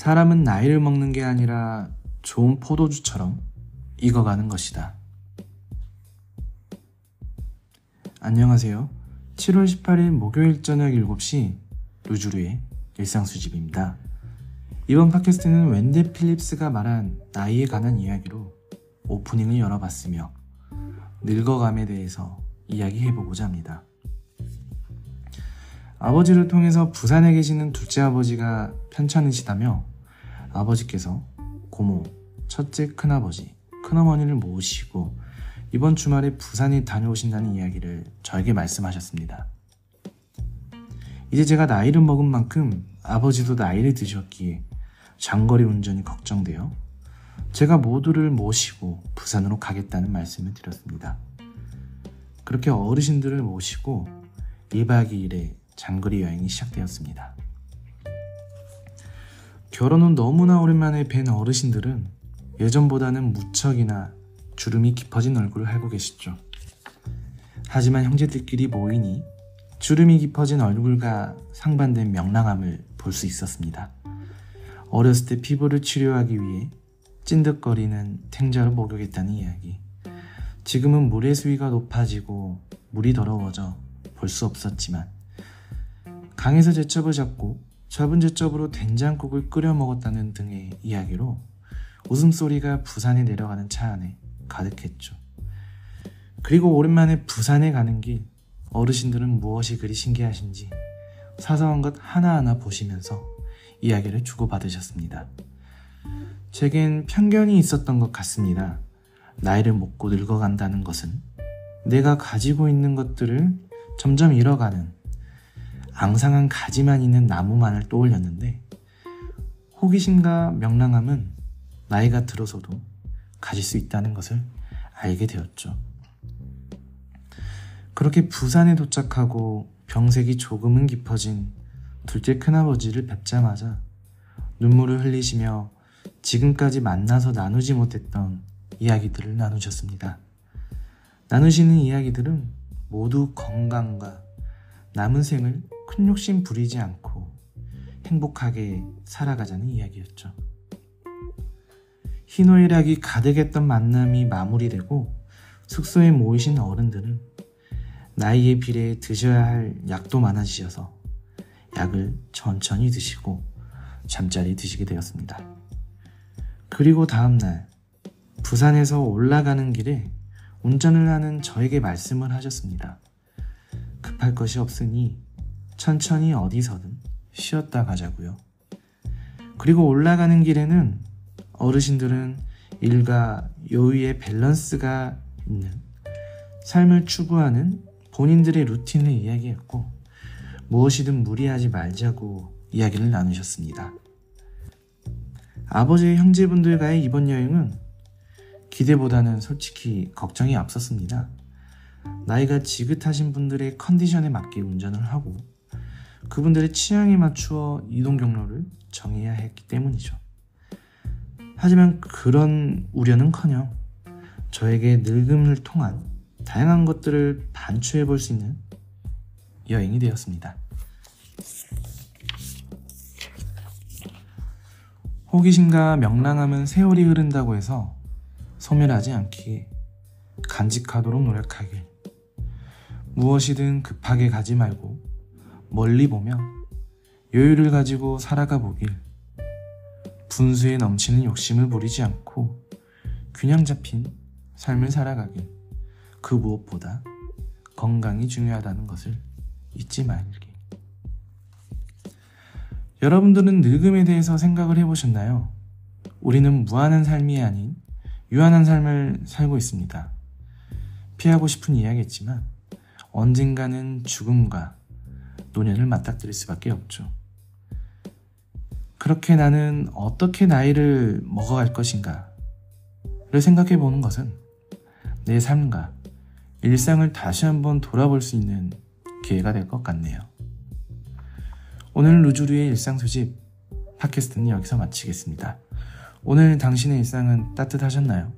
사람은 나이를 먹는 게 아니라 좋은 포도주처럼 익어가는 것이다. 안녕하세요. 7월 18일 목요일 저녁 7시 루주루의 일상수집입니다. 이번 팟캐스트는 웬데 필립스가 말한 나이에 관한 이야기로 오프닝을 열어봤으며 늙어감에 대해서 이야기해보고자 합니다. 아버지를 통해서 부산에 계시는 둘째 아버지가 편찮으시다며 아버지께서 고모, 첫째 큰아버지, 큰어머니를 모시고 이번 주말에 부산에 다녀오신다는 이야기를 저에게 말씀하셨습니다. 이제 제가 나이를 먹은 만큼 아버지도 나이를 드셨기에 장거리 운전이 걱정되어 제가 모두를 모시고 부산으로 가겠다는 말씀을 드렸습니다. 그렇게 어르신들을 모시고 1박 2일의 장거리 여행이 시작되었습니다. 결혼 후 너무나 오랜만에 뵌 어르신들은 예전보다는 무척이나 주름이 깊어진 얼굴을 알고 계시죠. 하지만 형제들끼리 모이니 주름이 깊어진 얼굴과 상반된 명랑함을 볼 수 있었습니다. 어렸을 때 피부를 치료하기 위해 찐득거리는 탱자를 목욕했다는 이야기. 지금은 물의 수위가 높아지고 물이 더러워져 볼 수 없었지만 강에서 제첩을 잡고 접은 제첩으로 된장국을 끓여 먹었다는 등의 이야기로 웃음소리가 부산에 내려가는 차 안에 가득했죠. 그리고 오랜만에 부산에 가는 길 어르신들은 무엇이 그리 신기하신지 사소한 것 하나하나 보시면서 이야기를 주고받으셨습니다. 제겐 편견이 있었던 것 같습니다. 나이를 먹고 늙어간다는 것은 내가 가지고 있는 것들을 점점 잃어가는 앙상한 가지만 있는 나무만을 떠올렸는데 호기심과 명랑함은 나이가 들어서도 가질 수 있다는 것을 알게 되었죠. 그렇게 부산에 도착하고 병색이 조금은 깊어진 둘째 큰아버지를 뵙자마자 눈물을 흘리시며 지금까지 만나서 나누지 못했던 이야기들을 나누셨습니다. 나누시는 이야기들은 모두 건강과 남은 생을 큰 욕심 부리지 않고 행복하게 살아가자는 이야기였죠. 희노애락이 가득했던 만남이 마무리되고 숙소에 모이신 어른들은 나이에 비례해 드셔야 할 약도 많아지셔서 약을 천천히 드시고 잠자리 드시게 되었습니다. 그리고 다음날 부산에서 올라가는 길에 운전을 하는 저에게 말씀을 하셨습니다. 급할 것이 없으니 천천히 어디서든 쉬었다 가자고요. 그리고 올라가는 길에는 어르신들은 일과 여유의 밸런스가 있는 삶을 추구하는 본인들의 루틴을 이야기했고 무엇이든 무리하지 말자고 이야기를 나누셨습니다. 아버지의 형제분들과의 이번 여행은 기대보다는 솔직히 걱정이 앞섰습니다. 나이가 지긋하신 분들의 컨디션에 맞게 운전을 하고 그분들의 취향에 맞추어 이동 경로를 정해야 했기 때문이죠. 하지만 그런 우려는커녕 저에게 늙음을 통한 다양한 것들을 반추해 볼 수 있는 여행이 되었습니다. 호기심과 명랑함은 세월이 흐른다고 해서 소멸하지 않기에 간직하도록 노력하길. 무엇이든 급하게 가지 말고 멀리 보며 여유를 가지고 살아가 보길. 분수에 넘치는 욕심을 부리지 않고 균형 잡힌 삶을 살아가길. 그 무엇보다 건강이 중요하다는 것을 잊지 말길. 여러분들은 늙음에 대해서 생각을 해보셨나요? 우리는 무한한 삶이 아닌 유한한 삶을 살고 있습니다. 피하고 싶은 이야기겠지만 언젠가는 죽음과 노년을 맞닥뜨릴 수밖에 없죠. 그렇게 나는 어떻게 나이를 먹어갈 것인가를 생각해 보는 것은 내 삶과 일상을 다시 한번 돌아볼 수 있는 기회가 될 것 같네요. 오늘 루주루의 일상 소집 팟캐스트는 여기서 마치겠습니다. 오늘 당신의 일상은 따뜻하셨나요?